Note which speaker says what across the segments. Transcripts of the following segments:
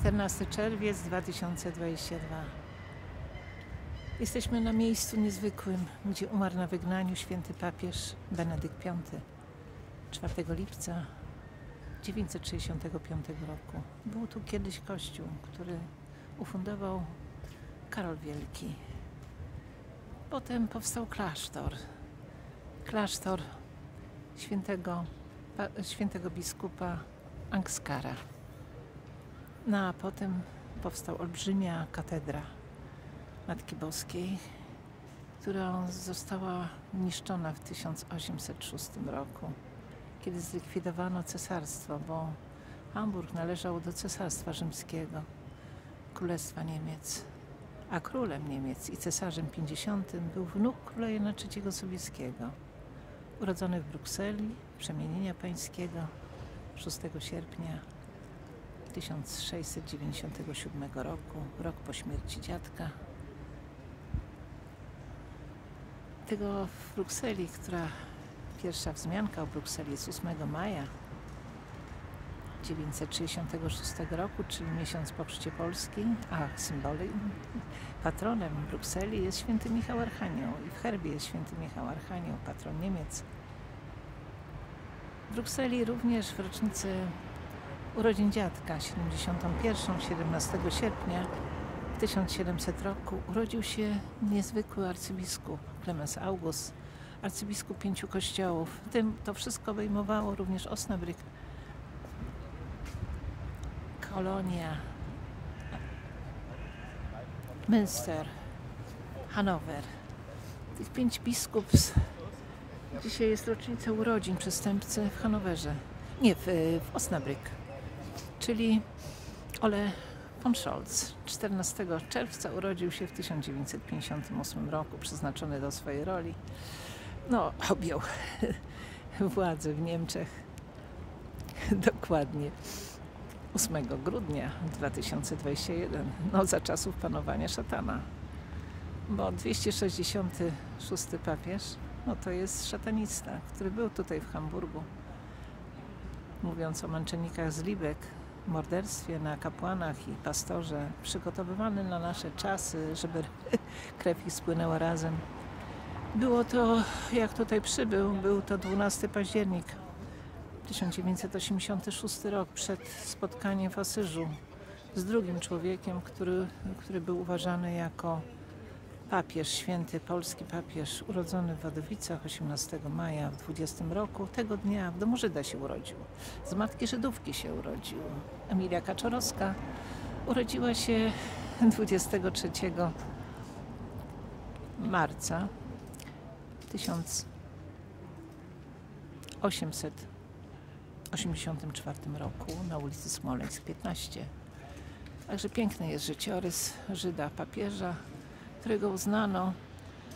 Speaker 1: 14 czerwiec 2022. Jesteśmy na miejscu niezwykłym, gdzie umarł na wygnaniu święty papież Benedykt V 4 lipca 965 roku. Był tu kiedyś kościół, który ufundował Karol Wielki. Potem powstał klasztor. Klasztor świętego, świętego biskupa Angskara. No a potem powstała olbrzymia katedra Matki Boskiej, która została niszczona w 1806 roku, kiedy zlikwidowano cesarstwo, bo Hamburg należał do cesarstwa rzymskiego, Królestwa Niemiec. A królem Niemiec i cesarzem 50 był wnuk króla Jana III Sobieskiego, urodzony w Brukseli, przemienienia pańskiego 6 sierpnia 1697 roku, rok po śmierci dziadka. Tego w Brukseli, która pierwsza wzmianka o Brukseli jest 8 maja 966 roku, czyli miesiąc po chrzcie Polski, a symboli, patronem Brukseli jest święty Michał Archanioł i w herbie jest święty Michał Archanioł, patron Niemiec. W Brukseli również w rocznicę urodzin dziadka, 71, 17 sierpnia 1700 roku, urodził się niezwykły arcybiskup Klemens August, arcybiskup pięciu kościołów. W tym to wszystko obejmowało również Osnabrück, Kolonia, Münster, Hanower. Tych pięć biskupstw. Dzisiaj jest rocznica urodzin przestępcy w Hanowerze. Nie, w, w Osnabrück. Czyli Ole von Scholz 14 czerwca urodził się w 1958 roku, przeznaczony do swojej roli. No, objął władzę w Niemczech dokładnie 8 grudnia 2021, no za czasów panowania szatana. Bo 266 papież, no to jest szatanista, który był tutaj w Hamburgu. Mówiąc o męczennikach z Libek, morderstwie na kapłanach i pastorze, przygotowywany na nasze czasy, żeby krew ich spłynęła razem. Było to, jak tutaj przybył, był to 12 październik 1986 rok, przed spotkaniem w Asyżu z drugim człowiekiem, który, który był uważany jako papież, święty polski papież, urodzony w Wadowicach 18 maja w 20 roku. Tego dnia w domu Żyda się urodził. Z matki Żydówki się urodził. Emilia Kaczorowska urodziła się 23 marca 1884 roku na ulicy Smoleńsk 15. Także piękny jest życiorys Żyda papieża, którego uznano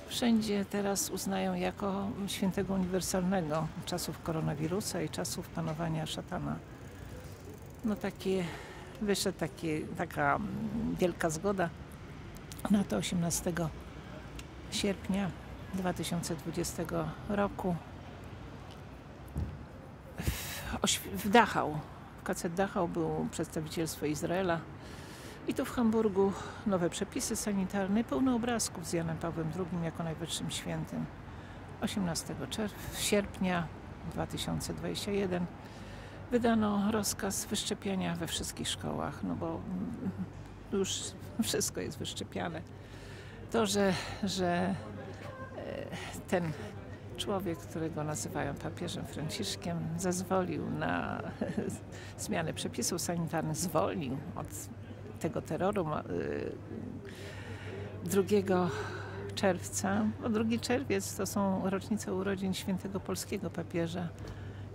Speaker 1: wszędzie teraz uznają jako świętego uniwersalnego czasów koronawirusa i czasów panowania szatana. No takie, wyszedł taka wielka zgoda na to 18 sierpnia 2020 roku. W, Dachau, w KC Dachau było przedstawicielstwo Izraela i tu w Hamburgu nowe przepisy sanitarne, pełno obrazków z Janem Pawłem II jako najwyższym świętym. 18 czerw- sierpnia 2021 wydano rozkaz wyszczepienia we wszystkich szkołach, no bo mm, już wszystko jest wyszczepiane. To, że, że e, ten człowiek, którego nazywają papieżem Franciszkiem, zezwolił na zmianę przepisów sanitarnych, zwolnił od tego terroru ma- y, 2 czerwca. Bo 2 czerwiec to są rocznice urodzin świętego polskiego papieża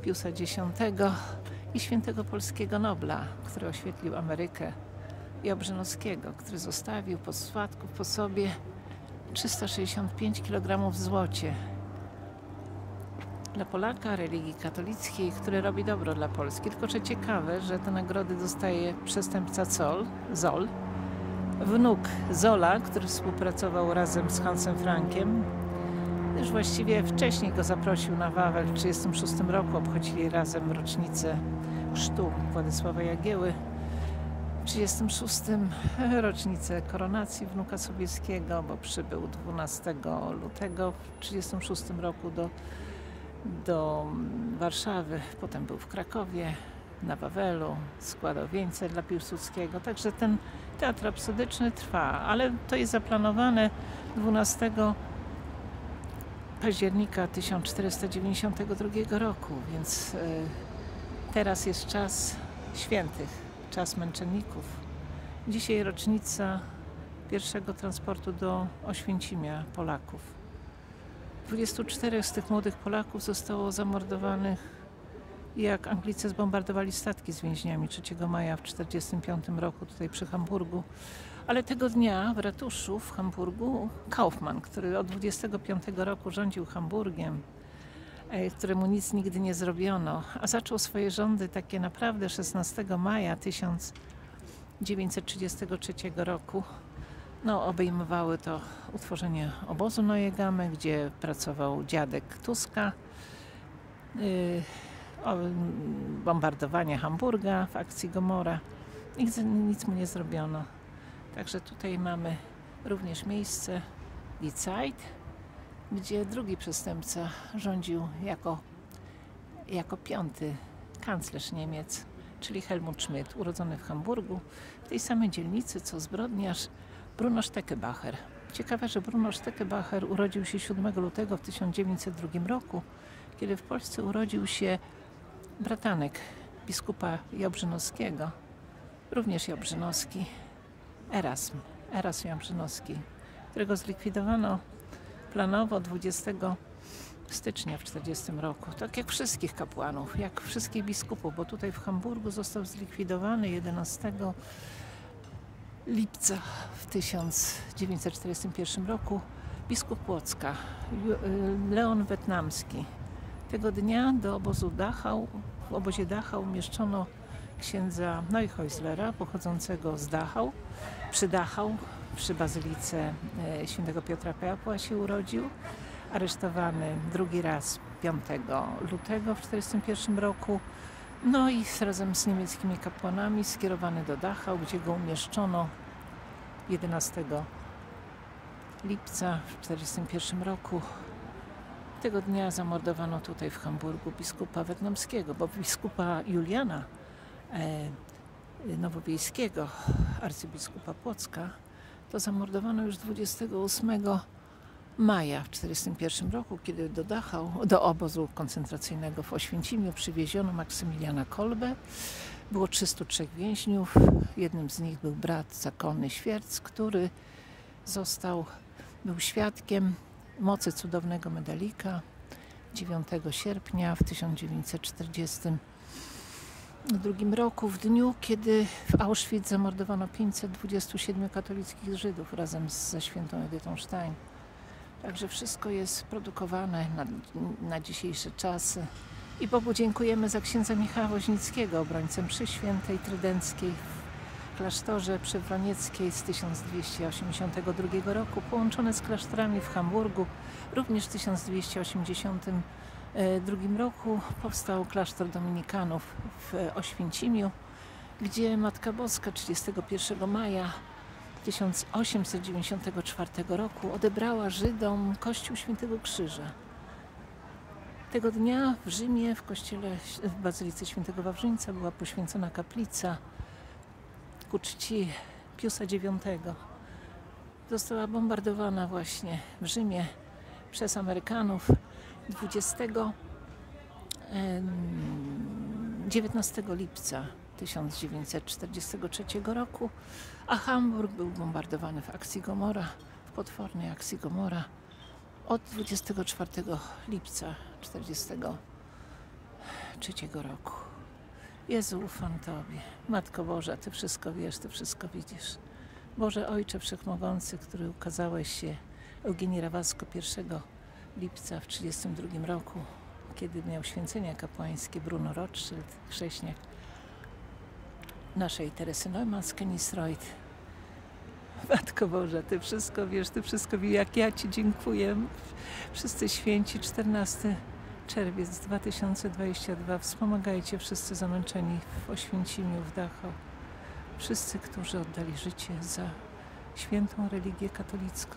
Speaker 1: Piusa X i świętego polskiego Nobla, który oświetlił Amerykę i Obrzynowskiego, który zostawił po spadku po sobie 365 kg w złocie dla Polaka religii katolickiej, który robi dobro dla Polski. Tylko, że ciekawe, że te nagrody dostaje przestępca Zol, Zol, wnuk Zola, który współpracował razem z Hansem Frankiem. Już właściwie wcześniej go zaprosił na Wawel w 1936 roku. Obchodzili razem rocznicę chrztu Władysława Jagieły. W 36 rocznicę koronacji wnuka Sobieskiego, bo przybył 12 lutego w 36 roku do, do Warszawy. Potem był w Krakowie, na Wawelu, składał wieńce dla Piłsudskiego. Także ten teatr rapsodyczny trwa, ale to jest zaplanowane 12 października 1492 roku, więc y, teraz jest czas świętych, czas męczenników. Dzisiaj rocznica pierwszego transportu do Oświęcimia Polaków. 24 z tych młodych Polaków zostało zamordowanych jak Anglicy zbombardowali statki z więźniami 3 maja w 1945 roku tutaj przy Hamburgu. Ale tego dnia w ratuszu w Hamburgu Kaufmann, który od 25 roku rządził Hamburgiem, e, któremu nic nigdy nie zrobiono, a zaczął swoje rządy takie naprawdę 16 maja 1933 roku. No, obejmowały to utworzenie obozu Neuegamy, gdzie pracował dziadek Tuska, yy, bombardowanie Hamburga w akcji Gomora. Nigdy nic mu nie zrobiono. Także tutaj mamy również miejsce Die Zeit, gdzie drugi przestępca rządził jako, jako piąty kanclerz Niemiec, czyli Helmut Schmidt, urodzony w Hamburgu, w tej samej dzielnicy co zbrodniarz Bruno Steckebacher. Ciekawe, że Bruno Steckebacher urodził się 7 lutego w 1902 roku, kiedy w Polsce urodził się bratanek biskupa Jobrzynowskiego, również Jobrzynowski, Erasm, Erasm Jobrzynowski, którego zlikwidowano planowo 20 stycznia w 40 roku. Tak jak wszystkich kapłanów, jak wszystkich biskupów, bo tutaj w Hamburgu został zlikwidowany 11 lipca w 1941 roku biskup Płocka, y, Leon Wietnamski. Tego dnia do obozu Dachau, w obozie Dachau umieszczono księdza Neuhäuslera, pochodzącego z Dachau. Przy Dachau, przy bazylice e, świętego Piotra Peapła się urodził. Aresztowany drugi raz 5 lutego w 1941 roku. No i razem z niemieckimi kapłanami skierowany do Dachau, gdzie go umieszczono 11 lipca w 1941 roku. Tego dnia zamordowano tutaj w Hamburgu biskupa wietnamskiego, bo biskupa Juliana e, Nowowiejskiego, arcybiskupa Płocka, to zamordowano już 28 maja w 1941 roku, kiedy do Dachau, do obozu koncentracyjnego w Oświęcimiu przywieziono Maksymiliana Kolbę. Było 303 więźniów. Jednym z nich był brat zakonny Świerc, który został, był świadkiem mocy cudownego medalika 9 sierpnia w 1942 roku, w dniu, kiedy w Auschwitz zamordowano 527 katolickich Żydów razem ze świętą Edytą Stein. Także wszystko jest produkowane na, na dzisiejsze czasy. I Bogu dziękujemy za księdza Michała Woźnickiego, obrońcę przy świętej Trydenckiej w klasztorze przy Wronieckiej z 1282 roku, połączone z klasztorami w Hamburgu. Również w 1282 roku powstał klasztor dominikanów w Oświęcimiu, gdzie Matka Boska 31 maja 1894 roku odebrała Żydom Kościół Świętego Krzyża. Tego dnia w Rzymie, w kościele w Bazylice Świętego Wawrzyńca była poświęcona kaplica ku czci Piusa IX. Została bombardowana właśnie w Rzymie przez Amerykanów 20, 19 lipca 1943 roku, a Hamburg był bombardowany w akcji Gomora, w potwornej akcji Gomora od 24 lipca 1943 roku. Jezu, ufam Tobie. Matko Boża, Ty wszystko wiesz, Ty wszystko widzisz. Boże Ojcze Wszechmogący, który ukazałeś się Eugenii Rawalsko 1 lipca w 1932 roku, kiedy miał święcenia kapłańskie Bruno Rothschild, chrześniak naszej Teresy Neumann z Kenisreut. Matko Boża, Ty wszystko wiesz, Ty wszystko wiesz, jak ja Ci dziękuję. Wszyscy święci, 14 czerwiec 2022. Wspomagajcie wszyscy zamęczeni w Oświęcimiu, w Dachau. Wszyscy, którzy oddali życie za świętą religię katolicką.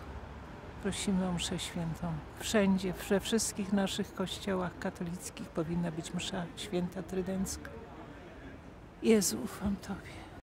Speaker 1: Prosimy o mszę świętą. Wszędzie, we wszystkich naszych kościołach katolickich powinna być msza święta trydencka. Jezu, ufam Tobie.